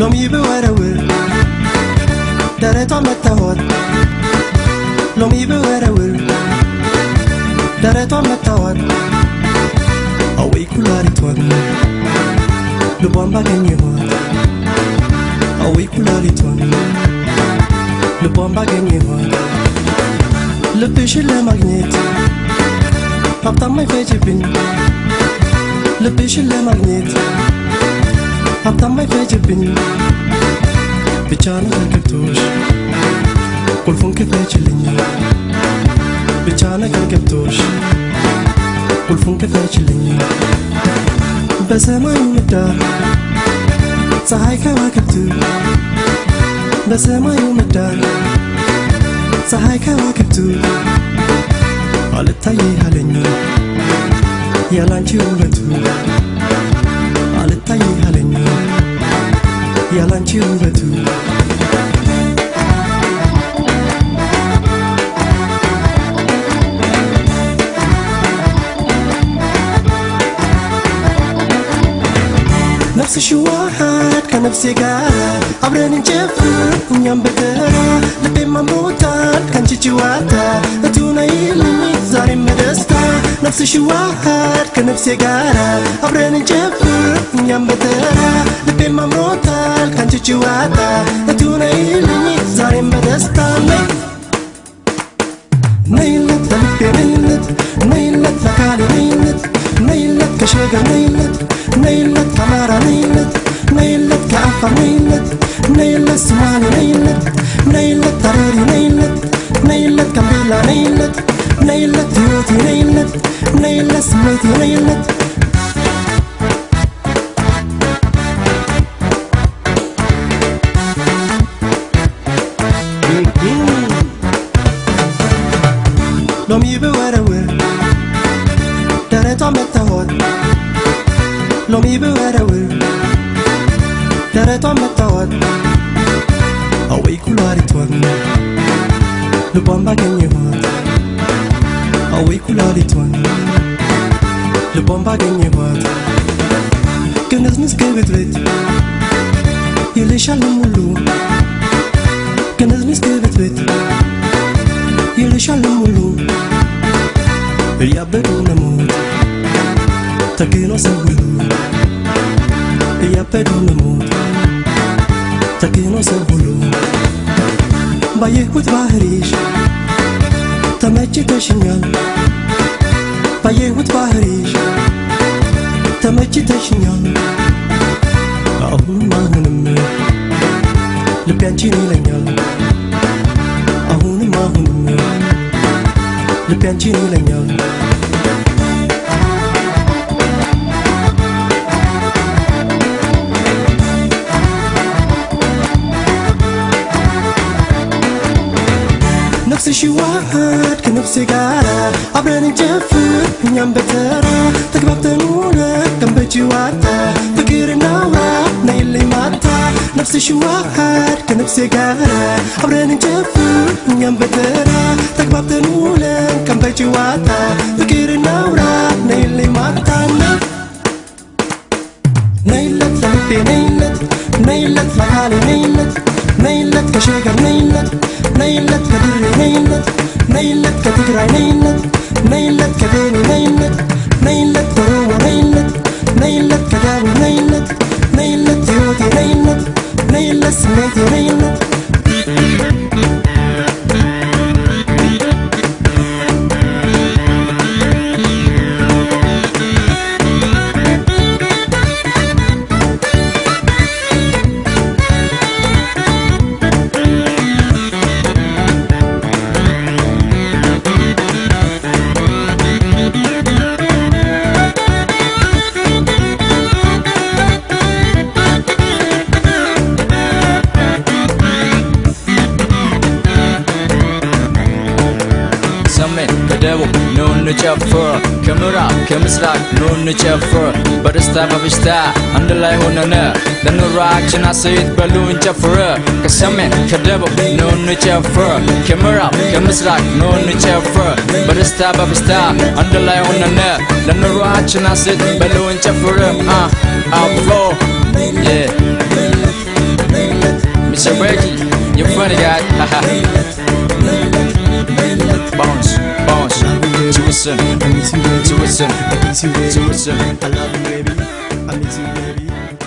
ሎሚ ብወረውር ደረቷን መታወት ሎሚ ብወረውር ደረቷን መታወት አወይ ኩላሊቷን ልቧን ባገኘኋት አወይ ኩላሊቷን ልቧን ባገኘኋት ልብሽን ለማግኘት ሀብታም አይፈጅብኝ ልብሽን ለማግኘት ሀብታም አይፈጅብኝ። ብቻ ነገር ገብቶሽ ቁልፉን ክፈችልኝ ብቻ ነገር ገብቶሽ ቁልፉን ክፈችልኝ በሰማዩ ምዳር ፀሐይ ከዋክብት በሰማዩ ምዳር ፀሐይ ከዋክብት። አልታየ አለኝ ያላንቺ ውበቱ አልታየ አለኝ ያላንቺ ውበቱ ነፍስሽ ዋሃድ ከነፍሴ ጋር አብረን እንጨፍር እኛም በተራ ልቤም አምሮታል ከንቺ ጨዋታ እቱ ነይልኝ ዛሬም በደስታ ነፍስሽ ዋሃድ ከነፍሴ ጋር አብረን እንጨፍር እኛም በተራ ልቤም አምሮታል ከንቺ ጨዋታ እቱ ነይልኝ ዛሬም በደስታ ነይ ነይለት ለልቤ ነይለት ነይለት ለካሌ ነይለት ነይለት ከሸገር ነይለት ነይለት ከአማራ ነይለት நெய்லத் நெய்லத் சுமான நெய்லத் நெய்லத் தரேரி நெய்லத் நெய்லத் கம்பீலா நெய்லத் நெய்லத் யூதி நெய்லத் நெய்லத் சுமதி நெய்லத் De giver vad det vill. Där är ta med ta håll. De giver vad det vill. ባገኘኋት ግንዝንዝ ግብትብት ይልሻል ሙሉ ግንዝንዝ ግብትብት ይልሻል ሙሉ እያበዱ ለሞት ተክኖ ሰው ሁሉ እያበዱ ለሞት ተክኖ ሰው ሁሉ ባየሁት ባህሪሽ ተመችተሽኛል ባየሁት ባህሪሽ ተመችተሽኛል አሁንም አሁንም ልቤ አንቺን ይለኛል። አሁንም አሁንም ልቤ አንቺን ይለኛል ነፍስሽ ዋሃድ ከነፍሴ ጋር አብረን እንጨፍር እኛም በተራ ተግባብተን ውለን ቀን በጨዋታ ፍቅር ነይልኝ ማታ ነፍስሽ ዋሃድ ከነፍሴ ጋር አብረን እንጨፍር እኛም በተራ ተግባብተን ውለን ቀን በጨዋታ ፍቅር እናውራ ነይልኝ ማታ ነይለት ለልቤ ነይለት ነይለት ለካሌ ነይለት ነይለት ከሸገር ነይለት نيلت كبيرة نيلت نيلت كبيرة نيلت نيلت ضرورة نيلت نيلت كداوي نيلت نيلت يودي نيلت نيلت سميتي نيلت ነይለት ከምስራቅ ኑ እንጨፍር። በደስታ በበሽታ አንድ ላይ ሆነን ለኑሯችን ሐሴት በሉ እንጨፍር። ከሰሜን ከደቡብ ኑ እንጨፍር። ከምዕራብ ከምስራቅ ኑ እንጨፍር። በደስታ በበሽታ አንድ ላይ ሆነን ለኑሯችን ሐሴት በሉ እንጨፍር። አፍሮ amazing baby, amazing baby, amazing baby, I love you baby, amazing baby.